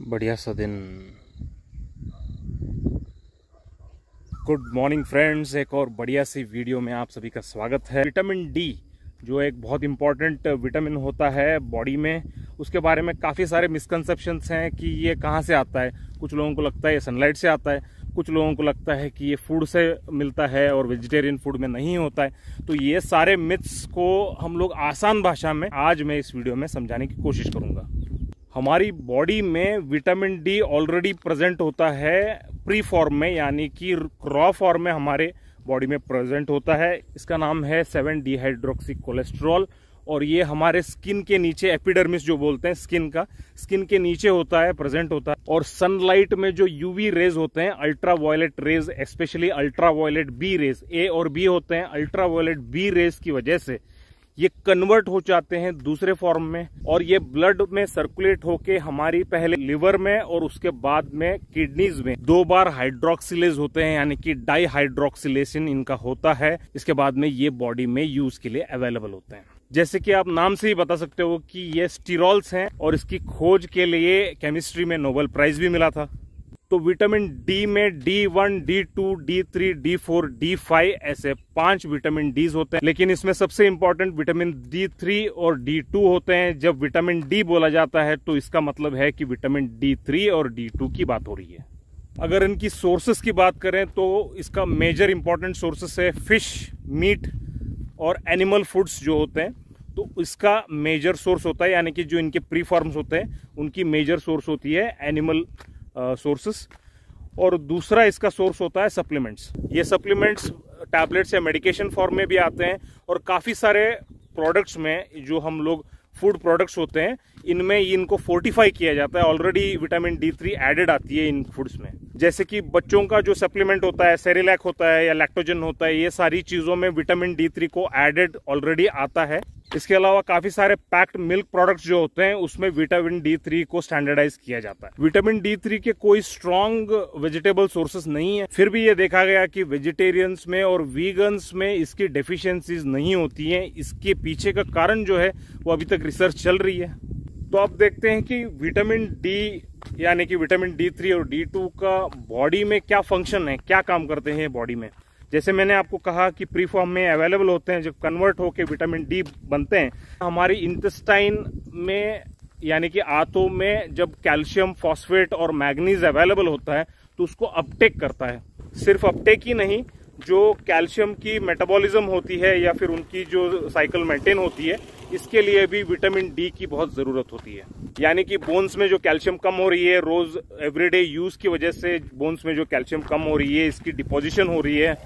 बढ़िया सा दिन। गुड मॉर्निंग फ्रेंड्स एक और बढ़िया सी वीडियो में आप सभी का स्वागत है। विटामिन डी जो एक बहुत इंपॉर्टेंट विटामिन होता है बॉडी में, उसके बारे में काफ़ी सारे मिसकंसेप्शंस हैं कि ये कहाँ से आता है। कुछ लोगों को लगता है ये सनलाइट से आता है, कुछ लोगों को लगता है कि ये फ़ूड से मिलता है और वेजिटेरियन फ़ूड में नहीं होता है। तो ये सारे मिथ्स को हम लोग आसान भाषा में आज मैं इस वीडियो में समझाने की कोशिश करूँगा। हमारी बॉडी में विटामिन डी ऑलरेडी प्रेजेंट होता है प्री फॉर्म में, यानी कि रॉ फॉर्म में हमारे बॉडी में प्रेजेंट होता है। इसका नाम है सेवन डिहाइड्रोक्सी कोलेस्ट्रॉल और ये हमारे स्किन के नीचे एपिडर्मिस जो बोलते हैं स्किन का स्किन के नीचे होता है प्रेजेंट होता है। और सनलाइट में जो यूवी रेज होते हैं ultraviolet rays specially ultraviolet B rays A और बी होते हैं अल्ट्रा वायलेट बी रेज की वजह से ये कन्वर्ट हो जाते हैं दूसरे फॉर्म में और ये ब्लड में सर्कुलेट होके हमारी पहले लिवर में और उसके बाद में किडनीज में। दो बार हाइड्रोक्सिलेज होते हैं, यानी कि डाई हाइड्रोक्सिलेशन इनका होता है। इसके बाद में ये बॉडी में यूज़ के लिए अवेलेबल होते हैं। जैसे कि आप नाम से ही बता सकते हो कि ये स्टीरोल्स हैं और इसकी खोज के लिए केमिस्ट्री में नोबेल प्राइज भी मिला था। तो विटामिन डी में D one, D two, D three, D four, D five ऐसे पाँच विटामिन डीज होते हैं। लेकिन इसमें सबसे इंपॉर्टेंट विटामिन डी थ्री और डी टू होते हैं। जब विटामिन डी बोला जाता है तो इसका मतलब है कि विटामिन डी थ्री और डी टू की बात हो रही है। अगर इनकी सोर्सेस की बात करें तो इसका मेजर इंपॉर्टेंट सोर्सेस है फ़िश मीट और एनिमल फूड्स जो होते हैं। तो इसका मेजर सोर्स होता है, यानी कि जो इनके प्री फॉर्म्स होते हैं, उनकी मेजर सोर्स होती है एनिमल सोर्सेस और दूसरा इसका सोर्स होता है सप्लीमेंट्स ये सप्लीमेंट्स टैबलेट्स या मेडिकेशन फॉर्म में भी आते हैं और काफ़ी सारे प्रोडक्ट्स में जो हम लोग फ़ूड प्रोडक्ट्स होते हैं, इनमें इनको फोर्टिफाई किया जाता है. Already vitamin D three added आती है इन फूड्स में. जैसे कि बच्चों का जो सप्लीमेंट होता है सेरिलैक होता है या लैक्टोजन होता है, ये सारी चीज़ों में विटामिन डी थ्री को एडेड ऑलरेडी आता है. इसके अलावा काफ़ी सारे पैक्ड मिल्क प्रोडक्ट्स जो होते हैं, उसमें विटामिन डी थ्री को स्टैंडर्डाइज किया जाता है। विटामिन डी थ्री के कोई स्ट्रॉन्ग वेजिटेबल सोर्सेस नहीं है। फिर भी ये देखा गया कि वेजिटेरियंस में और वीगन्स में इसकी डेफिशिएंसीज नहीं होती हैं। इसके पीछे का कारण जो है, वो अभी तक रिसर्च चल रही है। तो आप देखते हैं कि विटामिन डी यानी कि विटामिन डी थ्री और डी टू का बॉडी में क्या फ़ंक्शन है, क्या काम करते हैं बॉडी में? जैसे मैंने आपको कहा कि प्री फॉर्म में अवेलेबल होते हैं जो कन्वर्ट होकर विटामिन डी बनते हैं, हमारी इंटेस्टाइन में, यानी कि आंतों में जब कैल्शियम फॉस्फेट और मैग्नीज अवेलेबल होता है तो उसको अपटेक करता है। सिर्फ़ अपटेक ही नहीं, जो कैल्शियम की मेटाबॉलिज्म होती है या फिर उनकी जो साइकिल मेंटेन होती है इसके लिए भी विटामिन डी की बहुत ज़रूरत होती है। यानी कि बोन्स में जो कैल्शियम कम हो रही है, रोज एवरीडे यूज़ की वजह से बोन्स में जो कैल्शियम कम हो रही है, इसकी डिपोजिशन हो रही है,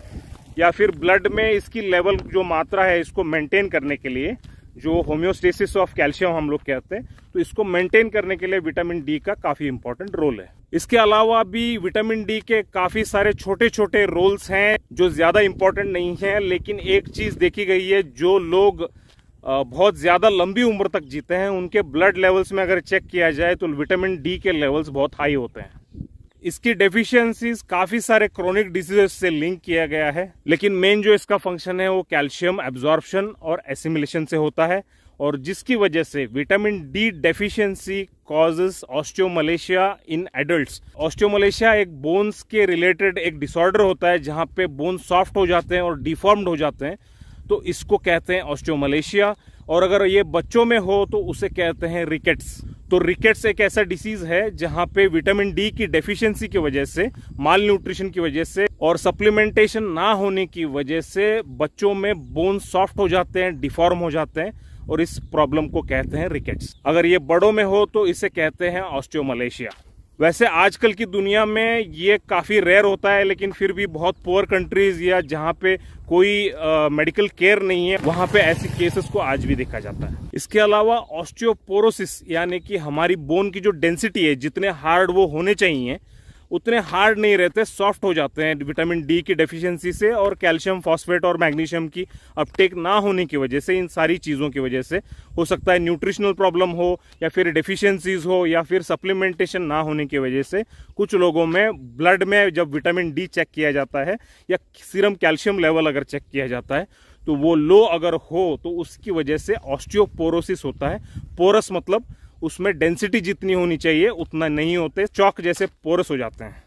या फिर ब्लड में इसकी लेवल जो मात्रा है, इसको मेंटेन करने के लिए जो होम्योस्टेसिस ऑफ़ कैल्शियम हम लोग कहते हैं तो इसको मेंटेन करने के लिए विटामिन डी का काफ़ी इंपॉर्टेंट रोल है। इसके अलावा भी विटामिन डी के काफ़ी सारे छोटे छोटे रोल्स हैं, जो ज़्यादा इंपॉर्टेंट नहीं है, लेकिन एक चीज़ देखी गई है, जो लोग बहुत ज़्यादा लंबी उम्र तक जीते हैं। उनके ब्लड लेवल्स में अगर चेक किया जाए तो विटामिन डी के लेवल्स बहुत हाई होते हैं। इसकी डेफिशिएंसीज काफ़ी सारे क्रोनिक डिजीजेस से लिंक किया गया है, लेकिन मेन जो इसका फ़ंक्शन है वो कैल्शियम एब्जॉर्प्शन और एसिमिलेशन से होता है और जिसकी वजह से vitamin D deficiency causes osteomalacia in adults osteomalacia एक बोन्स के रिलेटेड एक डिसऑर्डर होता है जहाँ पे बोन सॉफ्ट हो जाते हैं और डिफॉर्म्ड हो जाते हैं। तो इसको कहते हैं ऑस्टियोमलेशिया। और अगर ये बच्चों में हो तो उसे कहते हैं रिकेट्स। तो रिकेट्स एक ऐसा डिसीज है जहाँ पे विटामिन डी की डेफिशिएंसी की वजह से माल न्यूट्रिशन की वजह से और सप्लीमेंटेशन ना होने की वजह से बच्चों में बोन सॉफ्ट हो जाते हैं डिफॉर्म हो जाते हैं और इस प्रॉब्लम को कहते हैं रिकेट्स। अगर ये बड़ों में हो तो इसे कहते हैं ऑस्टियोमलेशिया। वैसे आजकल की दुनिया में ये काफ़ी रेयर होता है, लेकिन फिर भी बहुत पुअर कंट्रीज़ या जहाँ पे कोई मेडिकल केयर नहीं है, वहाँ पे ऐसे केसेस को आज भी देखा जाता है। इसके अलावा ऑस्टियोपोरोसिस यानी कि हमारी बोन की जो डेंसिटी है, जितने हार्ड वो होने चाहिए उतने हार्ड नहीं रहते सॉफ्ट हो जाते हैं विटामिन डी की डेफिशिएंसी से और कैल्शियम फॉस्फेट और मैग्नीशियम की अपटेक ना होने की वजह से, इन सारी चीज़ों की वजह से हो सकता है न्यूट्रिशनल प्रॉब्लम हो या फिर डेफिशिएंसीज हो या फिर सप्लीमेंटेशन ना होने की वजह से कुछ लोगों में ब्लड में जब विटामिन डी चेक किया जाता है या सीरम कैल्शियम लेवल अगर चेक किया जाता है तो वो लो अगर हो तो उसकी वजह से ऑस्टियोपोरोसिस होता है। पोरस मतलब उसमें डेंसिटी जितनी होनी चाहिए, उतना नहीं होते। चौक जैसे पोरस हो जाते हैं।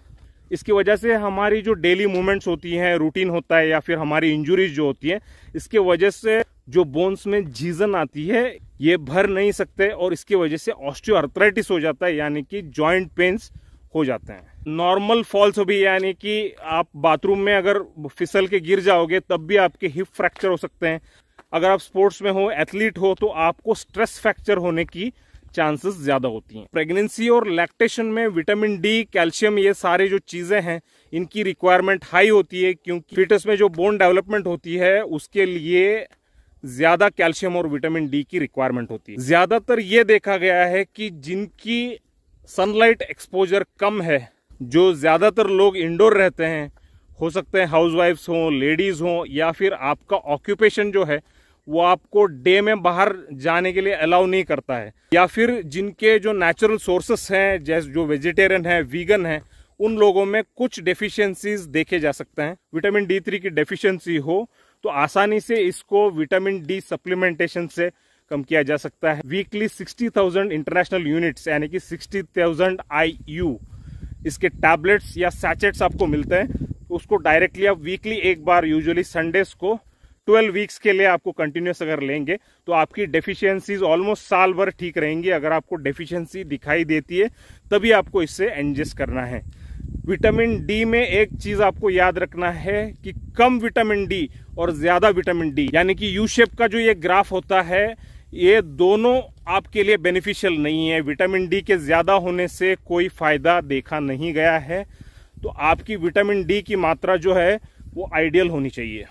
इसकी वजह से हमारी जो डेली मूवमेंट्स होती हैं रूटीन होता है, या फिर हमारी इंजुरीज जो होती है, इसके वजह से जो बोन्स में जीजन आती है, ये भर नहीं सकते और इसकी वजह से ऑस्टियोआर्थराइटिस हो जाता है, यानी कि जॉइंट पेन्स हो जाते हैं। नॉर्मल फॉल्स भी, यानी कि आप बाथरूम में अगर फिसल के गिर जाओगे, तब भी आपके हिप फ्रैक्चर हो सकते हैं। अगर आप स्पोर्ट्स में हो एथलीट हो तो आपको स्ट्रेस फ्रैक्चर होने की चांसेस ज़्यादा होती हैं। प्रेगनेंसी और लैक्टेशन में विटामिन डी कैल्शियम ये सारे जो चीज़ें हैं, इनकी रिक्वायरमेंट हाई होती है क्योंकि फिटस में जो बोन डेवलपमेंट होती है, उसके लिए ज़्यादा कैल्शियम और विटामिन डी की रिक्वायरमेंट होती है। ज़्यादातर ये देखा गया है कि जिनकी सनलाइट एक्सपोजर कम है, जो ज़्यादातर लोग इंडोर रहते हैं, हो सकते हैं हाउसवाइफ्स हों लेडीज़ हों, या फिर आपका ऑक्यूपेशन जो है वो आपको डे में बाहर जाने के लिए अलाउ नहीं करता है। या फिर जिनके जो नेचुरल सोर्सेस हैं, जैसे जो वेजिटेरियन है वीगन है, उन लोगों में कुछ डेफिशिएंसीज देखे जा सकते हैं। विटामिन डी थ्री की डेफिशिएंसी हो तो आसानी से इसको विटामिन डी सप्लीमेंटेशन से कम किया जा सकता है। Weekly sixty thousand international units यानी कि सिक्सटी थाउज़ेंड आई यू इसके टैबलेट्स या सैचेट्स आपको मिलते हैं। उसको डायरेक्टली आप वीकली एक बार यूजुअली संडेज को 12 वीक्स के लिए आपको कंटिन्यूस अगर लेंगे तो आपकी डेफिशिएंसीज ऑलमोस्ट साल भर ठीक रहेंगी, अगर आपको डेफिशिएंसी दिखाई देती है, तभी आपको इससे एडजस्ट करना है। विटामिन डी में एक चीज़ आपको याद रखना है कि कम विटामिन डी और ज़्यादा विटामिन डी यानी कि यू शेप का जो ये ग्राफ होता है, ये दोनों आपके लिए बेनिफिशियल नहीं है। विटामिन डी के ज़्यादा होने से कोई फ़ायदा देखा नहीं गया है। तो आपकी विटामिन डी की मात्रा जो है, वो आइडियल होनी चाहिए।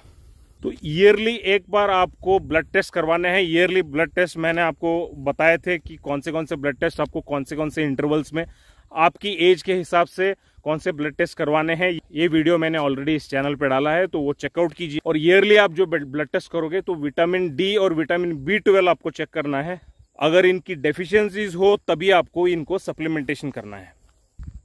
तो ईयरली एक बार आपको ब्लड टेस्ट करवाने हैं। ईयरली ब्लड टेस्ट मैंने आपको बताए थे कि कौन से कौन से ब्लड टेस्ट आपको कौन से कौन से इंटरवल्स में आपकी एज के हिसाब से कौन से ब्लड टेस्ट करवाने हैं। ये वीडियो मैंने ऑलरेडी इस चैनल पे डाला है तो वो चेकआउट कीजिए। और ईयरली आप जो ब्लड टेस्ट करोगे तो विटामिन डी और विटामिन बी ट्वेल्व आपको चेक करना है। अगर इनकी डेफिशिएंसीज हो, तभी आपको इनको सप्लीमेंटेशन करना है।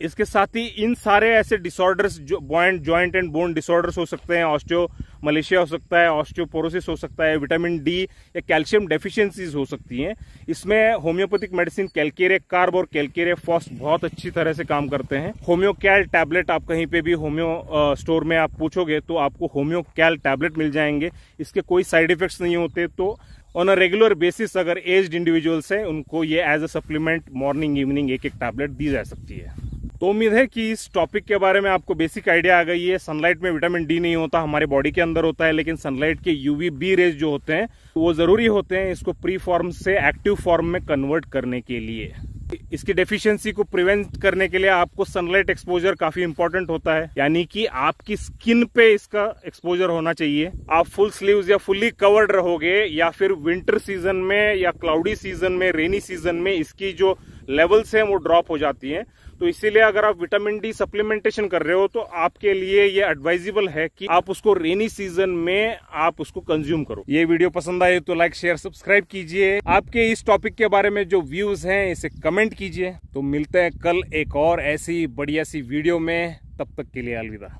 इसके साथ ही इन सारे ऐसे डिसऑर्डर्स जो बॉइंट ज्वाइंट एंड बोन डिसऑर्डर्स हो सकते हैं ऑस्टियो मलेशिया हो सकता है ऑस्टियोपोरोसिस हो सकता है विटामिन डी या कैल्शियम डेफिशिएंसीज हो सकती हैं। इसमें होम्योपैथिक मेडिसिन कैलकेरे कार्ब और कैलकेरे फॉस बहुत अच्छी तरह से काम करते हैं। होम्योकैल टैबलेट आप कहीं पे भी होम्यो स्टोर में आप पूछोगे तो आपको होम्योकैल टैबलेट मिल जाएँगे। इसके कोई साइड इफेक्ट्स नहीं होते तो ऑन अ रेगुलर बेसिस अगर एज्ड इंडिविजुअल्स हैं, उनको ये as a supplement morning evening एक एक टैबलेट दी जा सकती है। तो उम्मीद है कि इस टॉपिक के बारे में आपको बेसिक आइडिया आ गई है। सनलाइट में विटामिन डी नहीं होता, हमारे बॉडी के अंदर होता है, लेकिन सनलाइट के यूवी बी रेज जो होते हैं, वो ज़रूरी होते हैं इसको प्री फॉर्म से एक्टिव फॉर्म में कन्वर्ट करने के लिए। इसकी डेफिशिएंसी को प्रिवेंट करने के लिए आपको सनलाइट एक्सपोजर काफ़ी इंपॉर्टेंट होता है। यानी कि आपकी स्किन पे इसका एक्सपोजर होना चाहिए। आप फुल स्लीव्स या फुल्ली कवर्ड रहोगे, या फिर विंटर सीज़न में या क्लाउडी सीज़न में रेनी सीज़न में इसकी जो लेवल्स हैं वो ड्रॉप हो जाती हैं। तो इसीलिए अगर आप विटामिन डी सप्लीमेंटेशन कर रहे हो तो आपके लिए ये एडवाइजेबल है कि आप उसको रेनी सीज़न में आप उसको कंज्यूम करो। ये वीडियो पसंद आए तो लाइक शेयर सब्सक्राइब कीजिए। आपके इस टॉपिक के बारे में जो व्यूज़ हैं, इसे कमेंट कीजिए। तो मिलते हैं कल एक और ऐसी बढ़िया सी वीडियो में। तब तक के लिए अलविदा।